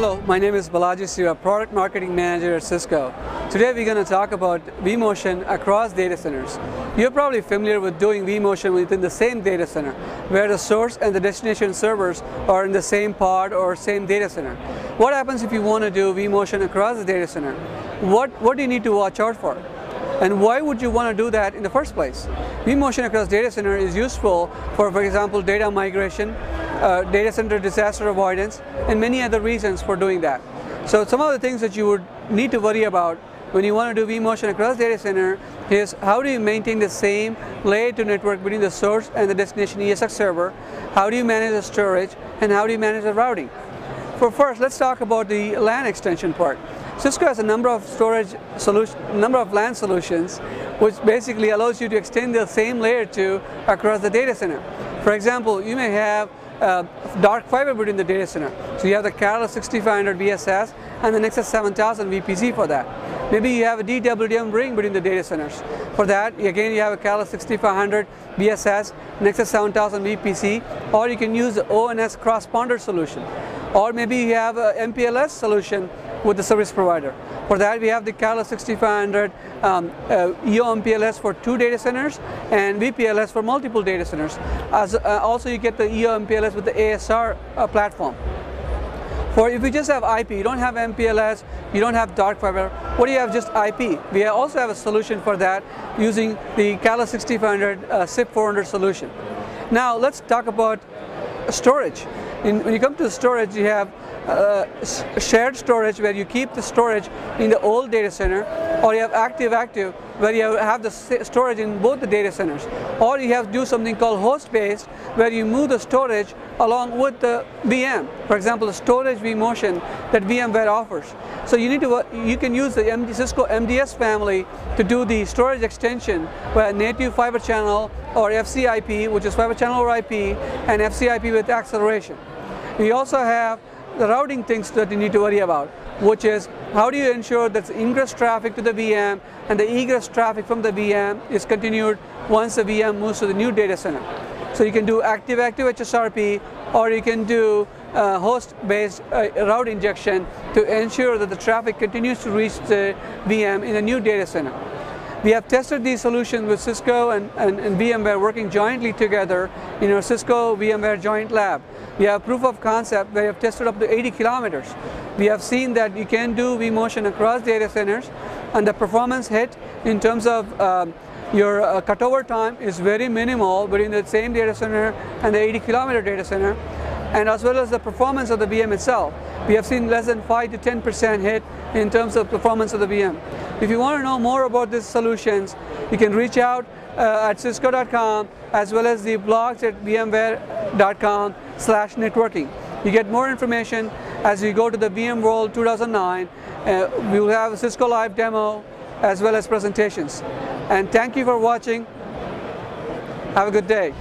Hello, my name is Balaji Sivasubramanian, Product Marketing Manager at Cisco. Today we're going to talk about vMotion across data centers. You're probably familiar with doing vMotion within the same data center, where the source and the destination servers are in the same pod or same data center. What happens if you want to do vMotion across the data center? What, what do you need to watch out for? And why would you want to do that in the first place? vMotion across data center is useful for, for example, data migration, uh, data center disaster avoidance, and many other reasons for doing that. So some of the things that you would need to worry about when you want to do vMotion across data center is how do you maintain the same layer 2 network between the source and the destination ESX server, how do you manage the storage, and how do you manage the routing. For first, let's talk about the LAN extension part. Cisco has a number of storage solution, number of LAN solutions, which basically allows you to extend the same layer 2 across the data center. For example, you may have uh, dark fiber between the data center. So you have the Catalyst 6500 VSS and the Nexus 7000 VPC for that. Maybe you have a DWDM ring between the data centers. For that, again, you have a Catalyst 6500 VSS, Nexus 7000 VPC, or you can use the ONS cross-ponder solution. Or maybe you have a MPLS solution with the service provider. For that we have the Cala 6500 um, uh, EoMPLS for two data centers and VPLS for multiple data centers. As, uh, also you get the EoMPLS with the ASR uh, platform. For if you just have IP, you don't have MPLS, you don't have dark fiber, what do you have just IP? We also have a solution for that using the Cala 6500 uh, SIP 400 solution. Now let's talk about storage. In, when you come to storage, you have uh, shared storage where you keep the storage in the old data center, or you have active-active where you have the storage in both the data centers, or you have to do something called host-based where you move the storage along with the VM. For example, the storage vMotion that VMware offers. So you need to uh, you can use the Cisco MDS family to do the storage extension where native fiber channel or FCIP, which is fiber channel over IP, and FCIP with acceleration. We also have the routing things that you need to worry about, which is how do you ensure that the ingress traffic to the VM and the egress traffic from the VM is continued once the VM moves to the new data center. So you can do active-active HSRP or you can do uh, host-based uh, route injection to ensure that the traffic continues to reach the VM in the new data center. We have tested these solutions with Cisco and, and, and, VMware working jointly together in our Cisco VMware joint lab. We have proof of concept we have tested up to 80 kilometers. We have seen that you can do vMotion across data centers and the performance hit in terms of um, your uh, cutover time is very minimal between the same data center and the 80 kilometer data center and as well as the performance of the VM itself. We have seen less than 5 to 10% hit in terms of performance of the VM. If you want to know more about these solutions, you can reach out uh, at cisco.com as well as the blogs at vmware.com slash networking. You get more information as you go to the VMworld 2009. Uh, we will have a Cisco Live demo as well as presentations. And thank you for watching. Have a good day.